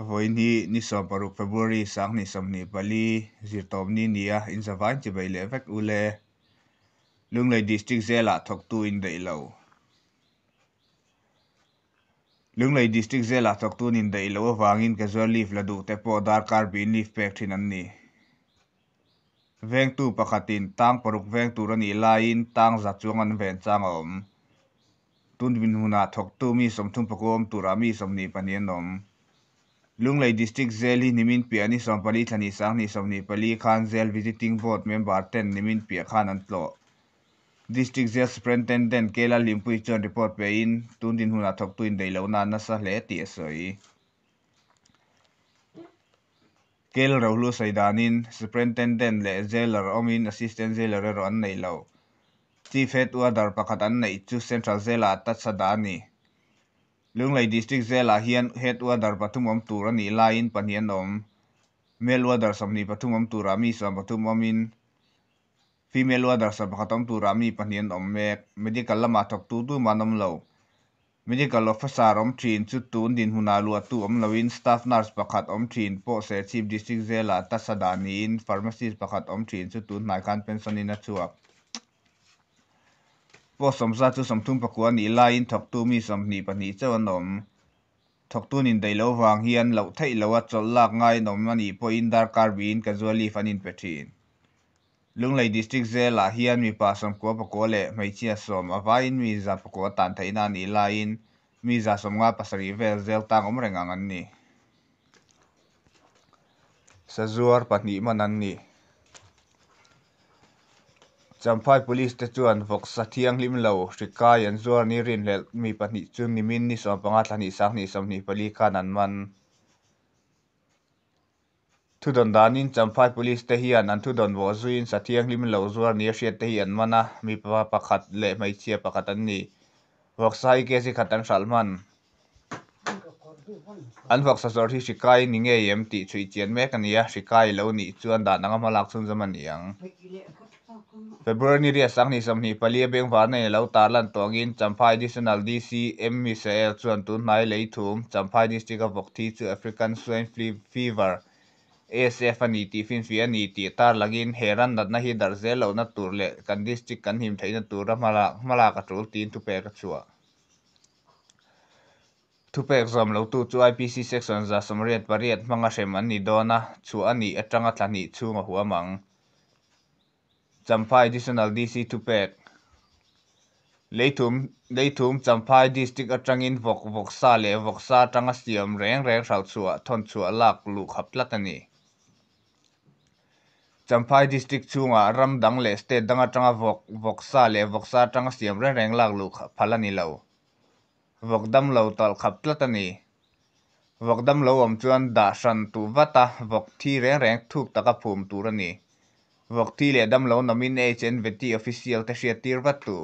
voini ni som paru february sang ni som ni pali zirtom ni nia in zawan chi bai le vek ule lunglei district zela thok tu in dei lo ลุงเลยดิสตริกเซลล์ตกตูนินเดย์ลูกวางอินกับจวลีฟลาดูเตปอดาร์คาร์บินลีฟเพ็กที่นั่นนี่เวงตู้ปะขัดินตั้งปรุกเวงตู้รันอีลายินตั้งจัดจวงอันเวนจังอมตุนบินหุน่าตกตูมีสมทุนปะกอมตัรามีสมนีปันยันอมลุงเลยดิสตริกเซลล์นิมินพิอันนี้สมปลีท่านีสังนีสมนีปลีขานเซลล์วิจิติงบอดเมมบาร์เทนนิมินพิอันขานันัต district jail superintendent kela limpui chuan report pe in tunin hun athok tuin dei lo nan na sa hle ti soi kel ro lu sai danin superintendent le jailer omin assistant jailer ro an nei lo chief head wa dar pakhat an nei chu central jail a ta sa dani lunglei district jail a hian head wa dar pathum om tur ani lain panian om mel wa dar samni pathum om tur ami sam pathum omin ฟีเมลวัวดักสับขัดตมตูรามีปัญญาอมเมกไม่ได้กลับมาถกตูตูมานำเลวไม่ได้กลับฟาซารอมทรีนจุดตูนดินหุนาลวัวตูอมลวินสตาฟนาร์สปรกคัดอมทรีนโปเซชีบดิสติกเซลาตัสดานีนฟาร์มาซีสปรกคัดอมทรีนจุดตูนนายการเป็นสนินชัวพอสมซาจุสมทุ่มประกวนอีลายนถกตูมีสมนีปัญญาเจ้าหนมทกตูนินได้ลววางเฮียนเหล่าไทยเหล่าจลลักง่ายนมันอีพออินดาร์คาร์บินกัจวลีฟันินเปทีนลุงเลยดิสติกเซลาเฮียนมีปาสมกัวปกเลไม่เชื่อสมอวัยนมีจะบปกตันไทนันอีลายนมีจะสมงาปัสริเวลเซลตังอมเรงงันนี่ซาจูร์ปนิมันันนี่จำพายพุลิสตะจวนฟกสัตย์ยังลิมลาวสิกายันจูร์นิรินเลมีปนิจุนนิมินนิสอมปังอัตลันิสังนิสอมนิปลีกานันมันทุดนดานินจำพายตำรวจเตียนอันทุดนวอซูินสัตย์ยังลิมลาวซัวเนียเชียเตียนมานะมีปะปะขัดเล่ไม่เชียปะขัดนี้วอกายเกสิขัดนันสัลมันอันวอกสอดที่สิกายนิเงยมติช่วยเจียนแม่กันเนียสิกายเลวนี่ชวนดานังมาลักซุนจะมันยังเฟบรุนี่เรียสังนิสมนี่ปลีเบียงฟ้าในเลวตาลันตัวงินจำพายดิสนาลดีซีเอ็มมิเซลชวนตุนนายเลยทูมจำพายดิสติกาบอกที่จูแอฟริกันสวนฟีเวอร์ ASF 95 VIA NI TI TAR LAGIN HERAN NA NA HIDAR ZELO NA TUR LE TAN DISTRICT KAN HIM THEINA TURAMALA MALAKA TUL TIN TU PE KA CHUA TU PE EXAMPLE TU CHU IPC SECTIONS ZA SOM RET PARIAT MHANG A REMAN NI DONA CHUA ANI ATANG A TLA NI CHUNG A HU AMANG CHAMPAI ADDITIONAL DC TU PE LATUM LATUM CHAMPAI DISTRICT ATANG IN VOK VOK SA LE VOK SA TANG A SIAM RENG RENG HAL CHUA THON CHUA LAK LU KHAP TLA TANI champai district chunga ram dang le state danga changa vok voksa le voksa tang siam re reng lak lu phalani lo vokdam lo tal khap tlatani vokdam lo om chuan da san tu vata vok thi re reng thuk taka phum turani vok thi le dam lo nomination veti official te sia tir vat tu.